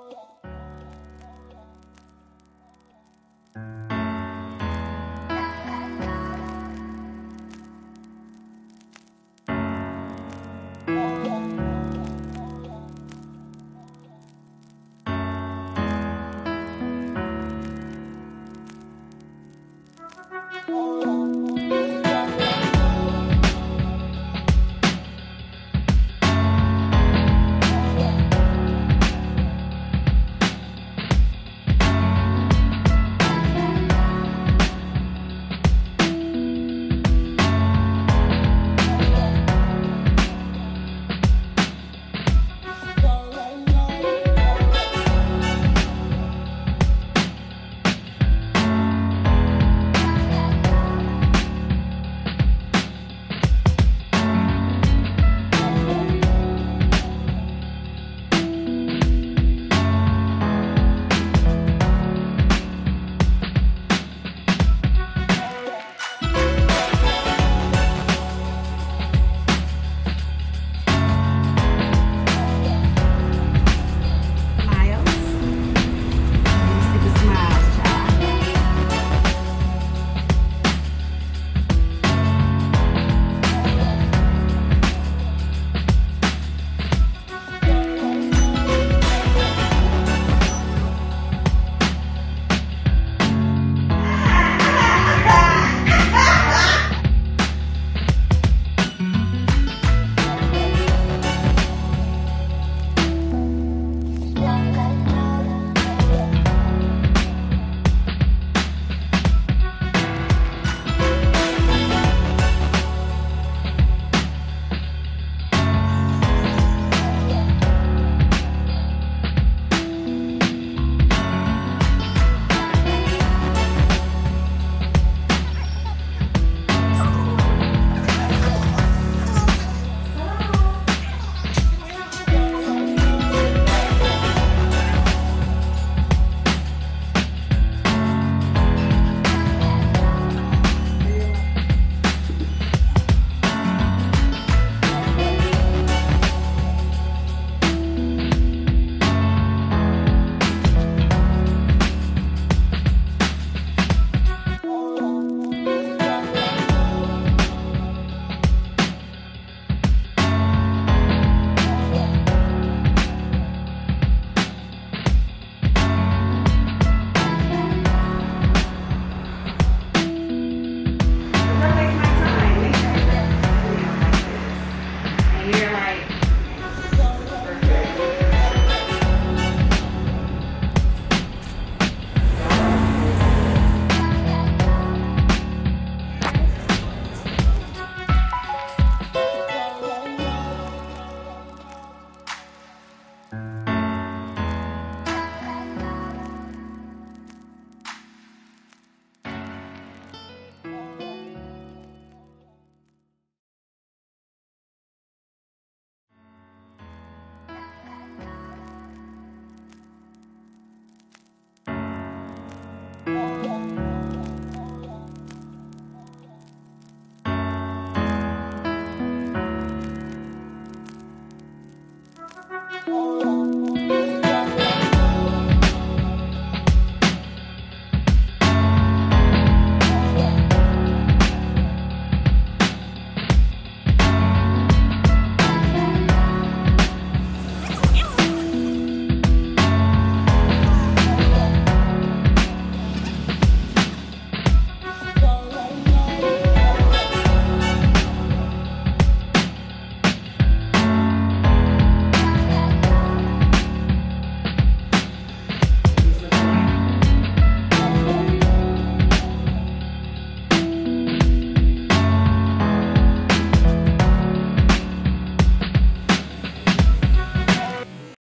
Smiles.